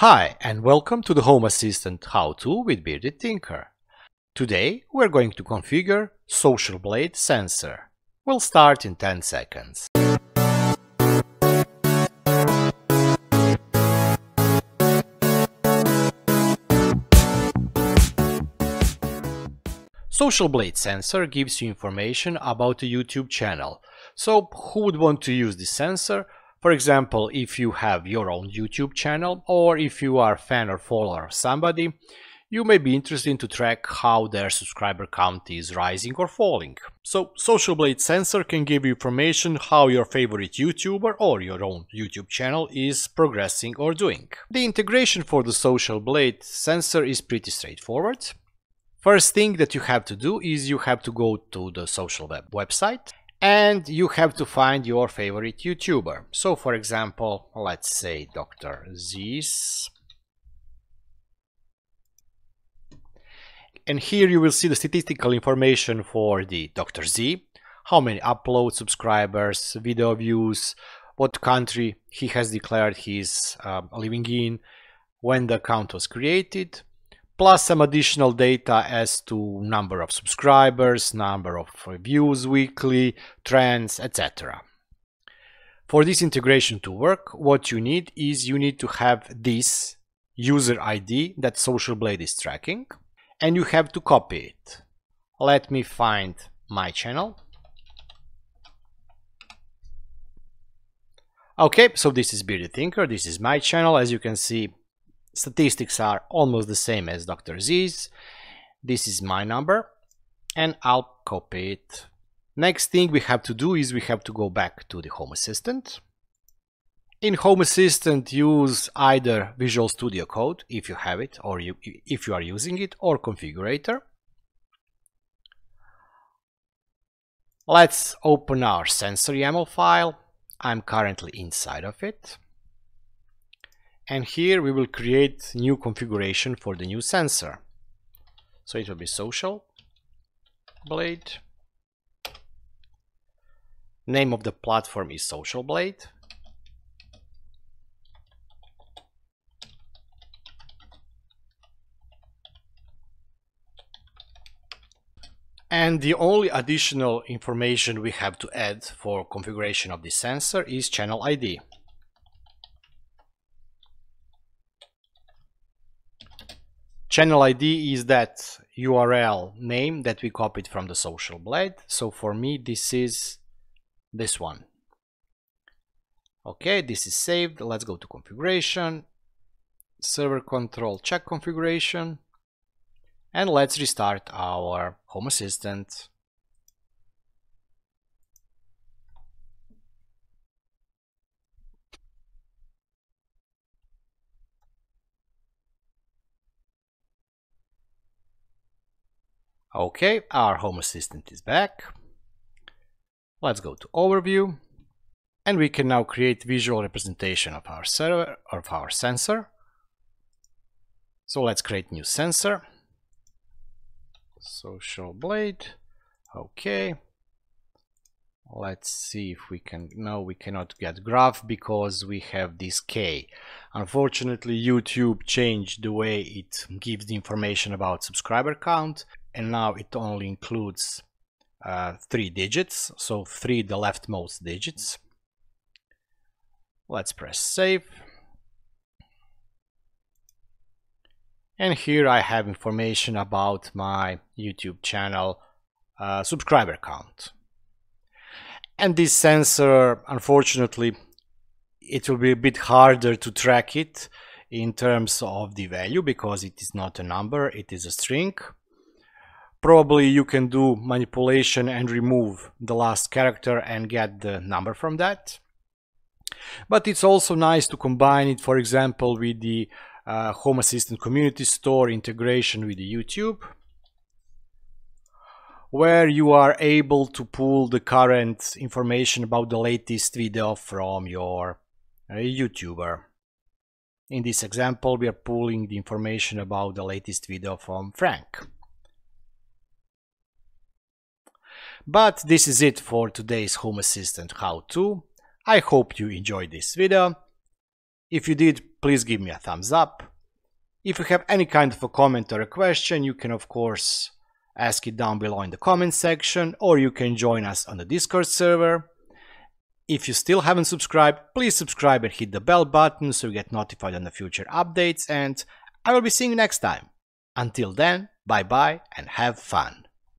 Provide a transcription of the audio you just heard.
Hi and welcome to the Home Assistant How-To with Bearded Tinker. Today we're going to configure Social Blade sensor. We'll start in 10 seconds. Social Blade sensor gives you information about a YouTube channel. So who would want to use this sensor? For example, if you have your own YouTube channel or if you are a fan or follower of somebody, you may be interested to track how their subscriber count is rising or falling. So Social Blade sensor can give you information how your favorite YouTuber or your own YouTube channel is progressing or doing. The integration for the Social Blade sensor is pretty straightforward. First thing that you have to do is you have to go to the Social Blade website and you have to find your favorite YouTuber. So for example, let's say Dr. Z's. And here you will see the statistical information for the Dr. Z, how many upload subscribers, video views, what country he has declared he's uh, living in, when the account was created, plus some additional data as to number of subscribers, number of views weekly, trends, etc. For this integration to work, what you need is you need to have this user ID that Social Blade is tracking and you have to copy it. Let me find my channel. Okay, so this is Bearded Tinker, this is my channel. As you can see, statistics are almost the same as DrZzs. This is my number and I'll copy it. Next thing we have to do is we have to go back to the Home Assistant. In Home Assistant use either Visual Studio Code if you have it or you, if you are using it or Configurator. Let's open our sensor YAML file. I'm currently inside of it and here we will create new configuration for the new sensor. So it will be social blade. Name of the platform is social blade. And the only additional information we have to add for configuration of this sensor is channel ID. Channel ID is that URL name that we copied from the social blade. So for me, this is this one. Okay, this is saved. Let's go to configuration, server control, check configuration, and let's restart our Home Assistant. Okay, our Home Assistant is back. Let's go to Overview. And we can now create visual representation of our server of our sensor. So let's create new sensor. Social blade. Okay. Let's see if we can, no, we cannot get graph because we have this K. Unfortunately, YouTube changed the way it gives the information about subscriber count and now it only includes uh, three digits, so three the leftmost digits. Let's press save. And here I have information about my YouTube channel uh, subscriber count. And this sensor, unfortunately, it will be a bit harder to track it in terms of the value because it is not a number, it is a string probably you can do manipulation and remove the last character and get the number from that. But it's also nice to combine it, for example, with the uh, Home Assistant Community Store integration with YouTube, where you are able to pull the current information about the latest video from your uh, YouTuber. In this example, we are pulling the information about the latest video from Frenck. But this is it for today's Home Assistant how-to. I hope you enjoyed this video. If you did, please give me a thumbs up. If you have any kind of a comment or a question, you can of course ask it down below in the comment section or you can join us on the Discord server. If you still haven't subscribed, please subscribe and hit the bell button so you get notified on the future updates and I will be seeing you next time. Until then, bye bye and have fun.